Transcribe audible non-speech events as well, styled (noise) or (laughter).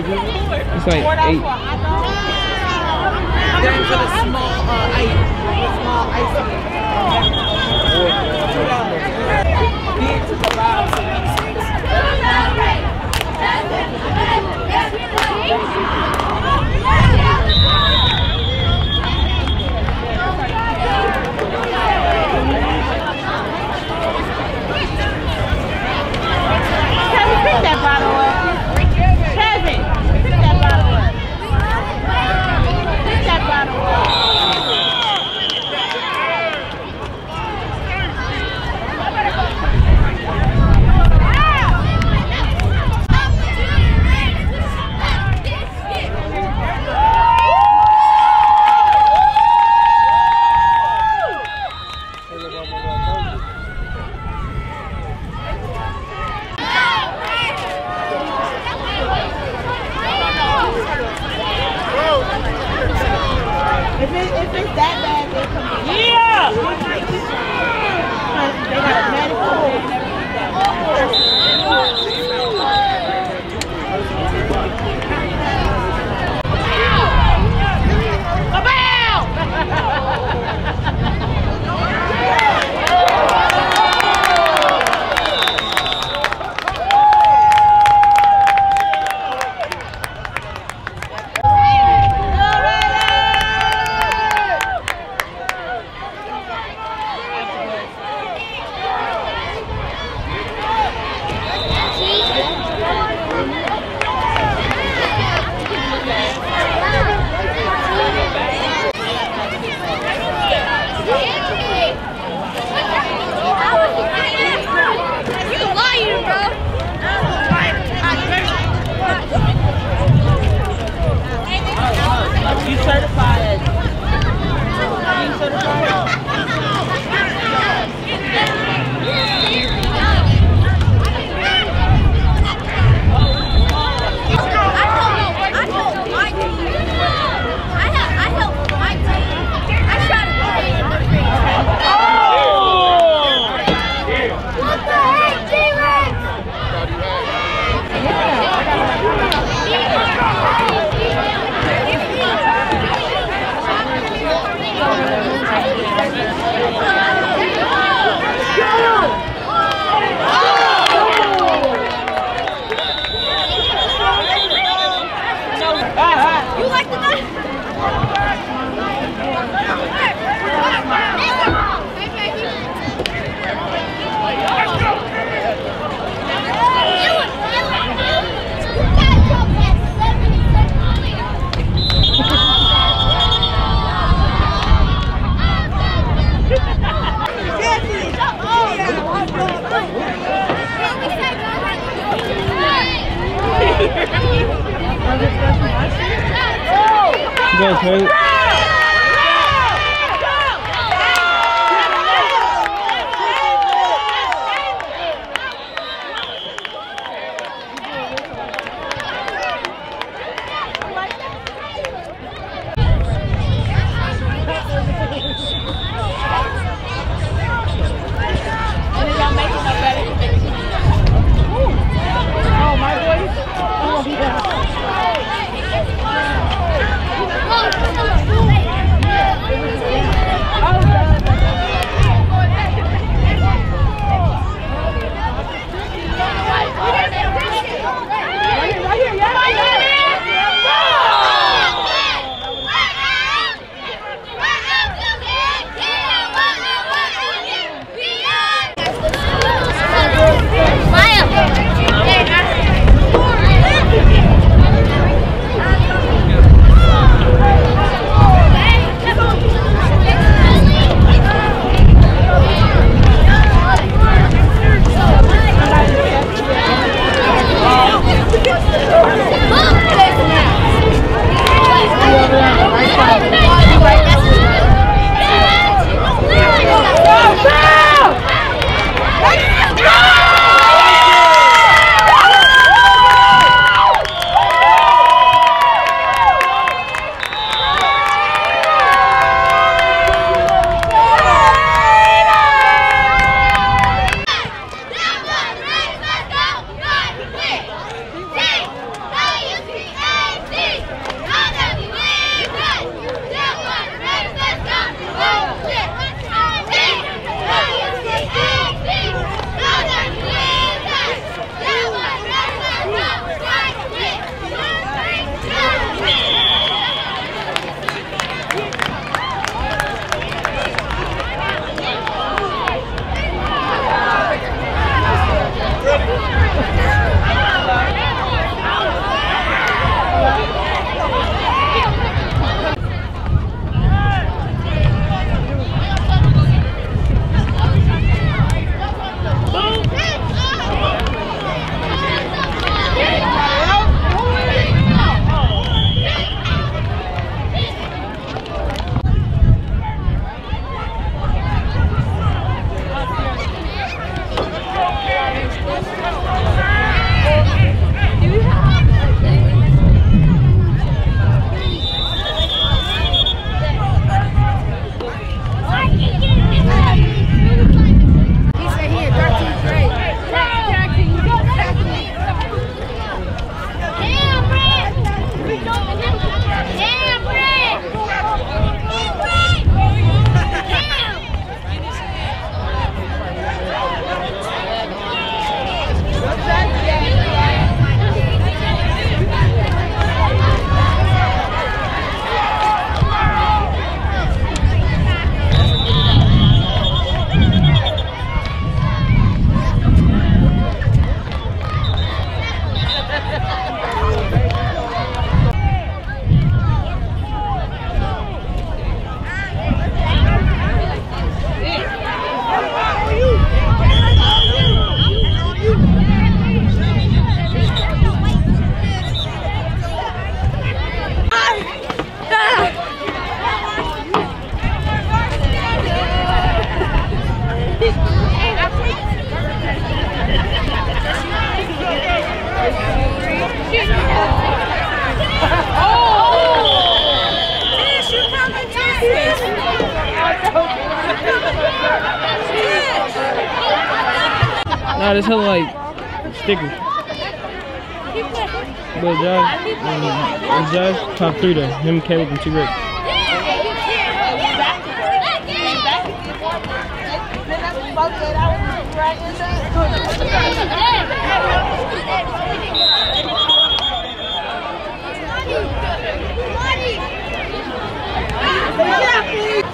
It's like eight. Going for the small uh, ice. The small ice cream. (laughs) oh guys ready? Nah, this hella like stickers. But Josh, um, Josh top three though. Him, Caleb, and T Rex. Y'all